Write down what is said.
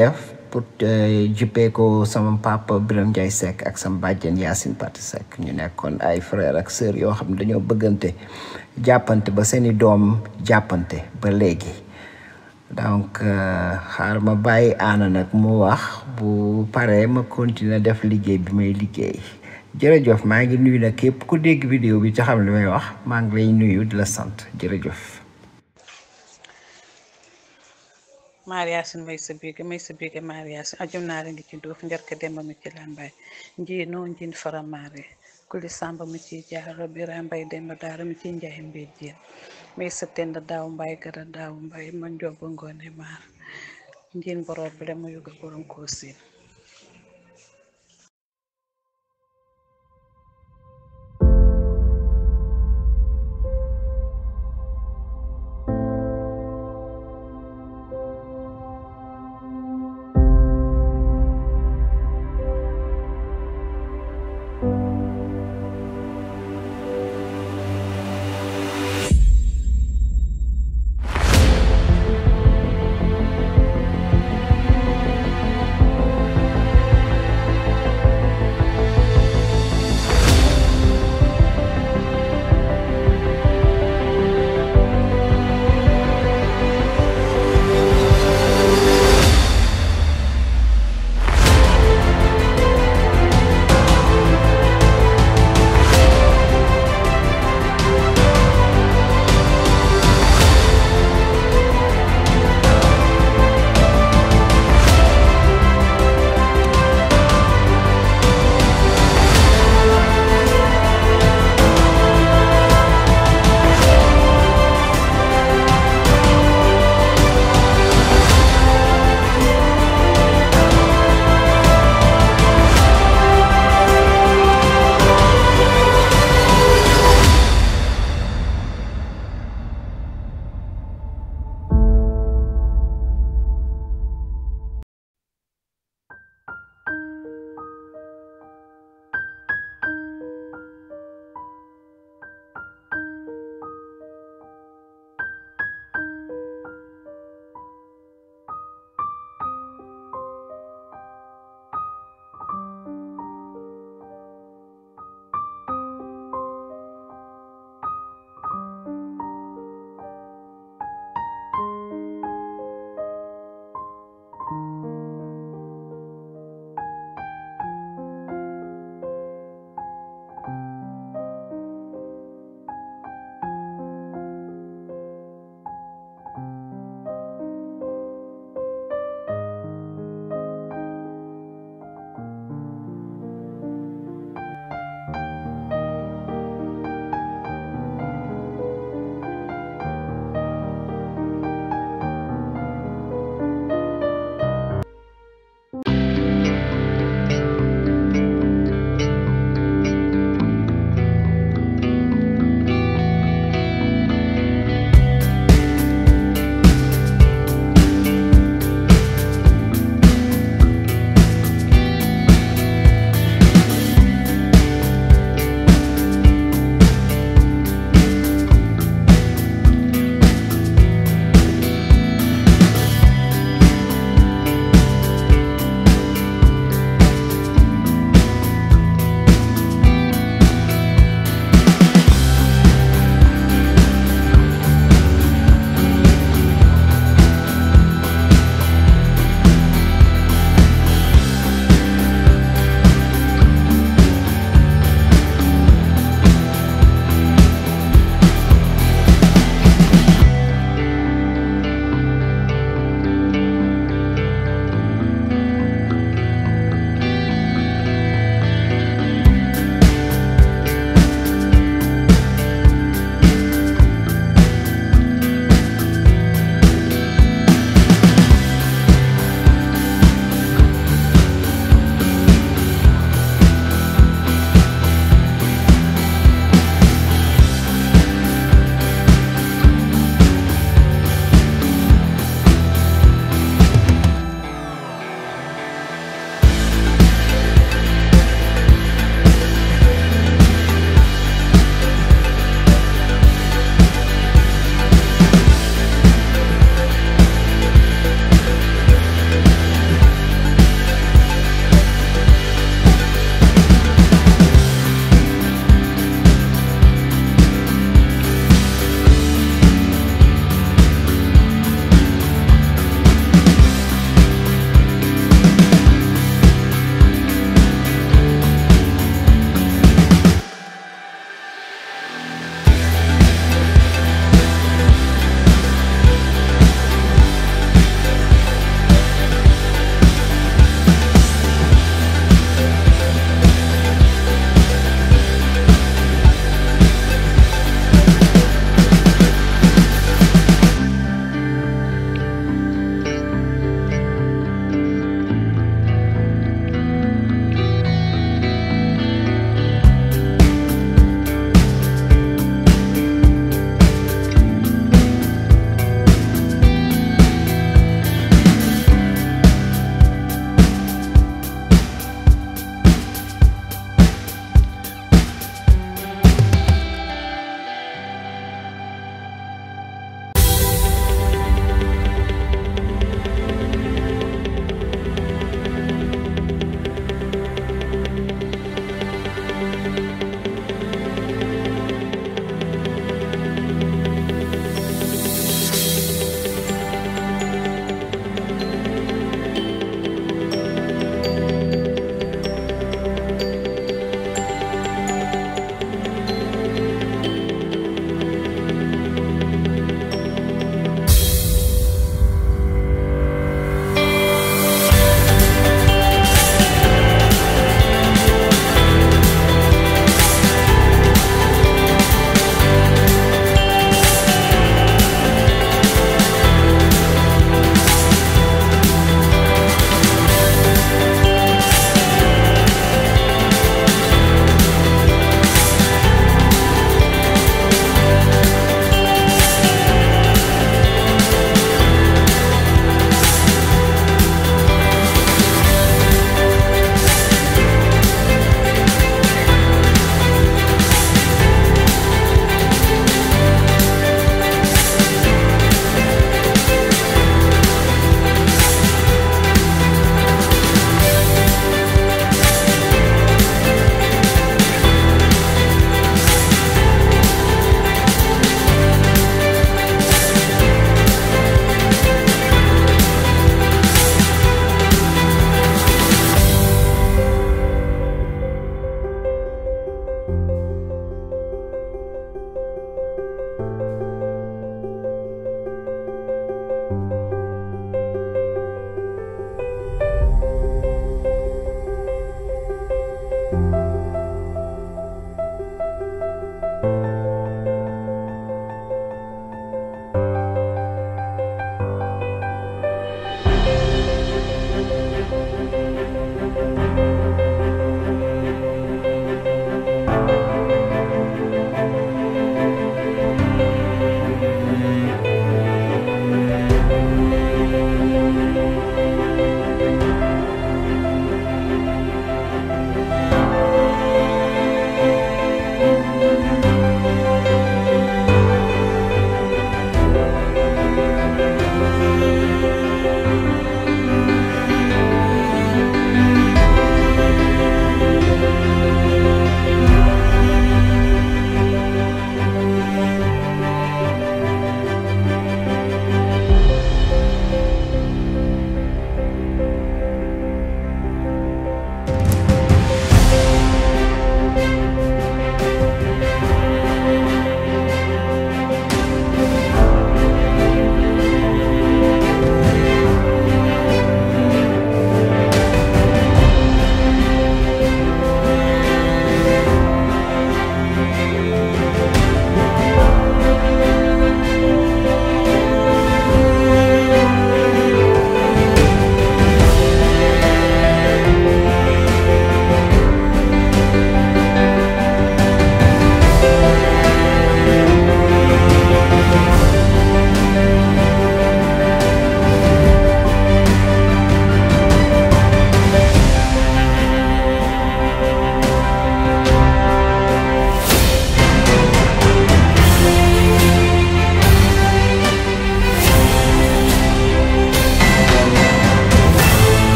def pour juppee ko sama papa Birame Ndiaye Seck ak sama bàjjen Yacine Pati Seck ñu nekkoon ay frère ak sœur yoo xam dañoo bëggante jàppante ba seeni doom jàppante ba léegi donc xaar ma bàyyi aana nag mu wax bu paree ma continuer def liggéey bi may liggéey. Jërëjëf maa ngi nuyu nag képp ku dégg vidéo bi ci xam li may wax maa ngi lay nuyu di la sant. Jërëjëf mariasin may sa biige may sa biige mariasin ajum naare ngi ci duuf njarka demba mi ci lambay njiino njin fara mare kuli samba mi ci jaaro bira mbay demba daara mi ci njaay mbir may sa tend daaw mbay gara daaw mbay ma njoba ngoone maar njin borob le mu yuga borom koo